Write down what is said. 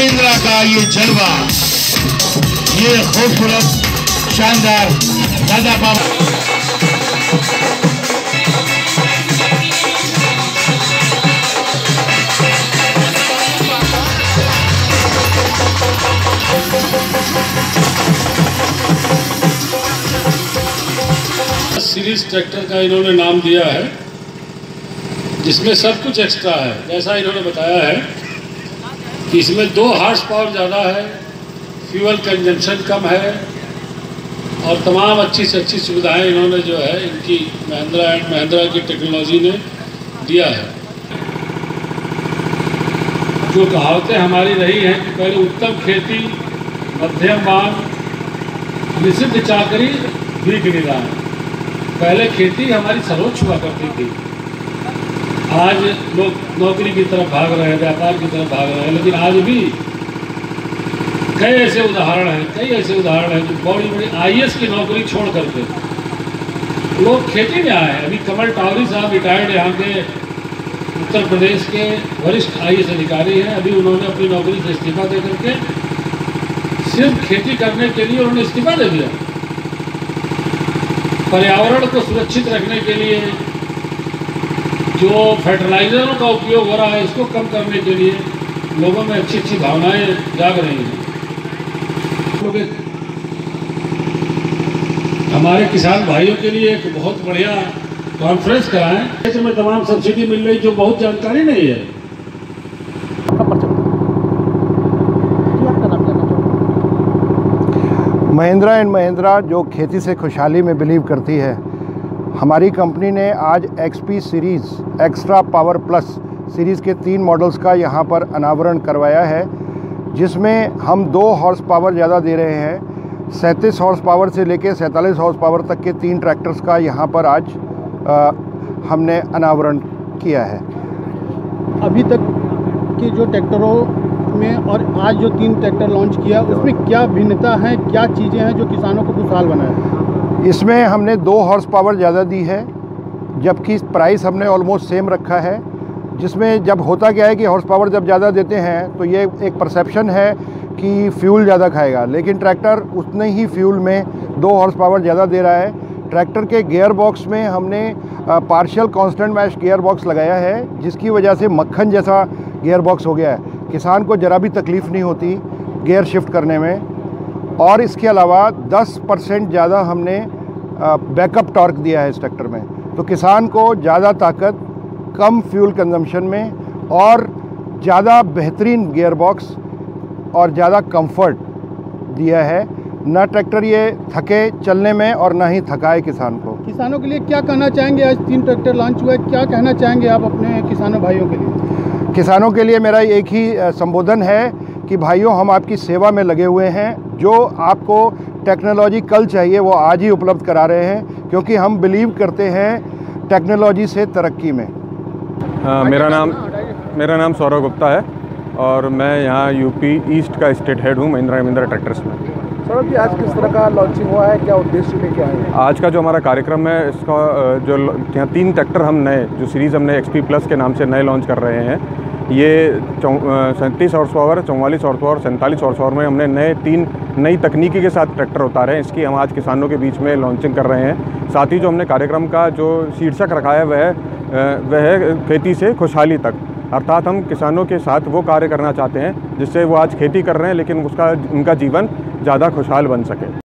महिंद्रा का ये जलवा, ये खूबसूरत, शानदार दादा बाबा। सीरीज़ ट्रैक्टर का इन्होंने नाम दिया है, जिसमें सब कुछ एक्स्ट्रा है, जैसा इन्होंने बताया है। इसमें दो हार्स पावर ज़्यादा है फ्यूल कंजम्पशन कम है, और तमाम अच्छी से अच्छी सुविधाएँ इन्होंने जो है, इनकी महिंद्रा एंड महिंद्रा की टेक्नोलॉजी ने दिया है। जो कहावतें हमारी रही हैं कि पहले उत्तम खेती, मध्यम बाँध निषिद्ध चाकरी, भीख निदान। पहले खेती हमारी सर्वोच्च हुआ करती थी। आज लोग नौकरी की तरफ़ भाग रहे हैं, व्यापार की तरफ़ भाग रहे हैं, लेकिन आज भी कई ऐसे उदाहरण हैं, कई ऐसे उदाहरण हैं जो बड़ी बड़ी आई की नौकरी छोड़ करके। लोग खेती में आए अभी कमल टावरी साहब रिटायर्ड यहाँ के उत्तर प्रदेश के वरिष्ठ आई अधिकारी हैं। अभी उन्होंने अपनी नौकरी से इस्तीफा दे करके सिर्फ़ खेती करने के लिए उन्होंने इस्तीफा दे दिया। पर्यावरण को सुरक्षित रखने के लिए जो फर्टिलाइजरों का उपयोग हो रहा है, इसको कम करने के लिए लोगों में अच्छी अच्छी भावनाएँ जाग रही हैं। हमारे किसान भाइयों के लिए एक बहुत बढ़िया कॉन्फ्रेंस कराएँ। क्षेत्र में तमाम सब्सिडी मिल रही, जो बहुत जानकारी नहीं है। महिंद्रा एंड महिंद्रा जो खेती से खुशहाली में बिलीव करती है हमारी कंपनी ने आज XP series extra power plus series के तीन मॉडल्स का यहाँ पर अनावरण करवाया है जिसमें हम दो हॉर्स पावर ज़्यादा दे रहे हैं। सैंतीस हॉर्स पावर से लेकर सैंतालीस हॉर्स पावर तक के तीन ट्रैक्टर्स का यहाँ पर आज अ, हमने अनावरण किया है। अभी तक के जो ट्रैक्टरों में और आज जो तीन ट्रैक्टर लॉन्च किया उसमें क्या भिन्नता है क्या चीज़ें हैं जो किसानों को खुशहाल बनाए इसमें हमने दो हॉर्स पावर ज़्यादा दी है, जबकि प्राइस हमने ऑलमोस्ट सेम रखा है, जिसमें जब होता क्या है कि हॉर्स पावर जब ज़्यादा देते हैं तो ये एक परसेप्शन है कि फ्यूल ज़्यादा खाएगा। लेकिन ट्रैक्टर उतने ही फ्यूल में दो हॉर्स पावर ज़्यादा दे रहा है। ट्रैक्टर के गियर बॉक्स में हमने partial constant mesh gear box लगाया है, जिसकी वजह से मक्खन जैसा गियर बॉक्स हो गया है। किसान को ज़रा भी तकलीफ़ नहीं होती गियर शिफ्ट करने में। और इसके अलावा 10 परसेंट ज़्यादा हमने बैकअप टॉर्क दिया है इस ट्रैक्टर में। तो किसान को ज़्यादा ताकत कम फ्यूल कंजम्पशन में और ज़्यादा बेहतरीन गियर बॉक्स और ज़्यादा कंफर्ट दिया है। ना ट्रैक्टर ये थके चलने में और ना ही थकाए किसान को। किसानों के लिए क्या कहना चाहेंगे? आज तीन ट्रैक्टर लॉन्च हुआ है क्या कहना चाहेंगे आप अपने किसानों भाइयों के लिए? किसानों के लिए मेरा एक ही संबोधन है कि भाइयों हम आपकी सेवा में लगे हुए हैं। जो आपको टेक्नोलॉजी कल चाहिए वो आज ही उपलब्ध करा रहे हैं क्योंकि हम बिलीव करते हैं टेक्नोलॉजी से तरक्की में। हाँ, मेरा नाम मेरा नाम सौरभ गुप्ता है और मैं यहाँ यूपी ईस्ट का स्टेट हेड हूँ महिंद्रा महिंद्रा ट्रैक्टर्स में। सौरभ जी आज किस तरह का लॉन्चिंग हुआ है? क्या उद्देश्य लेके आए हैं? आज का जो हमारा कार्यक्रम है इसका जो यहाँ तीन ट्रैक्टर हम नए जो सीरीज़ हमने एक्सपी प्लस के नाम से नए लॉन्च कर रहे हैं ये सैंतीस हॉर्स पावर चौवालीस हॉर्स पावर सैंतालीस हॉर्स पावर में हमने नए तीन नई तकनीकी के साथ ट्रैक्टर उतारे हैं। इसकी हम आज किसानों के बीच में लॉन्चिंग कर रहे हैं। साथ ही जो हमने कार्यक्रम का जो शीर्षक रखा है वह वह खेती से खुशहाली तक। अर्थात हम किसानों के साथ वो कार्य करना चाहते हैं जिससे वो आज खेती कर रहे हैं, लेकिन उसका, उनका जीवन ज़्यादा खुशहाल बन सके।